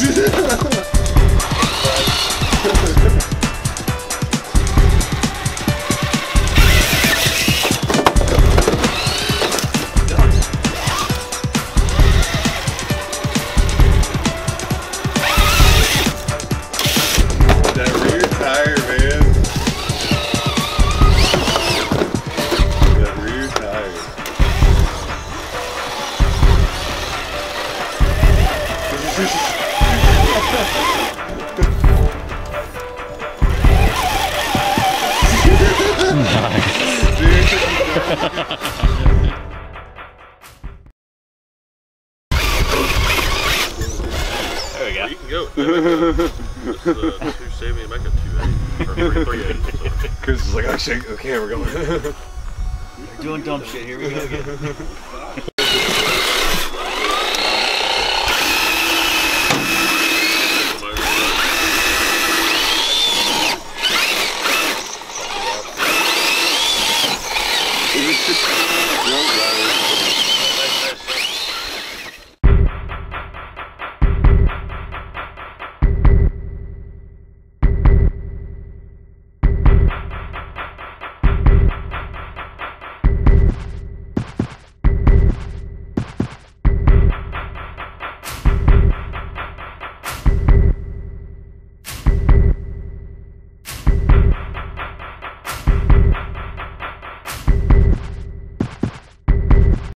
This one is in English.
that There we go. You can go. It's, uh, two seventy, make it two eighty or three, three eighty. So. Chris is like, oh shit, okay, we're going. They're doing dumb shit. Here we go again.